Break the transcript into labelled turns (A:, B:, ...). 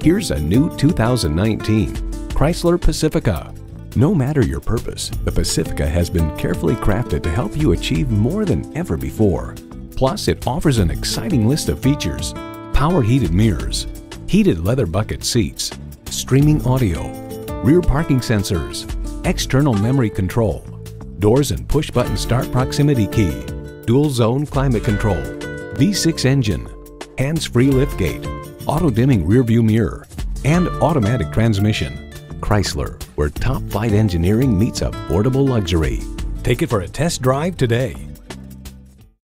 A: Here's a new 2019 Chrysler Pacifica. No matter your purpose, the Pacifica has been carefully crafted to help you achieve more than ever before. Plus, it offers an exciting list of features. Power heated mirrors, heated leather bucket seats, streaming audio, rear parking sensors, external memory control, doors and push button start proximity key, dual zone climate control, V6 engine, hands-free liftgate, auto dimming rearview mirror, and automatic transmission. Chrysler, where top flight engineering meets affordable luxury. Take it for a test drive today.